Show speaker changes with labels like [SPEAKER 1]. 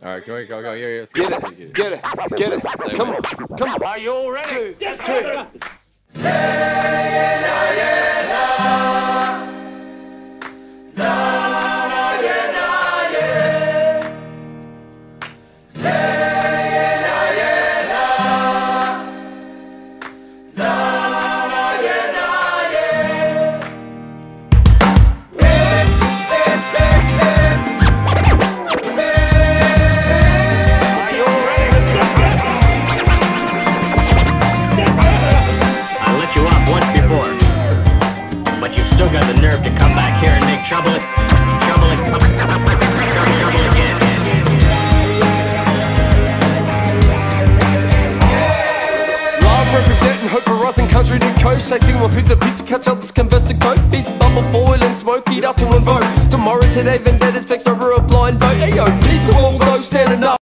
[SPEAKER 1] All right, go, go, go. Yeah, yeah.
[SPEAKER 2] Get it, get it, get it. Come on, come on.
[SPEAKER 3] Are you all ready?
[SPEAKER 2] Two,
[SPEAKER 3] yes,
[SPEAKER 2] three.
[SPEAKER 3] sir.
[SPEAKER 4] To come back here and make trouble. Trouble, trouble, again.
[SPEAKER 2] Live representing Hope and Country to Coast. Shaking one pizza, pizza, catch up, this converse to coke. Beast bubble boil and smoke, eat up to one vote. Tomorrow, today, vendettas fixed over a blind vote. Ayo,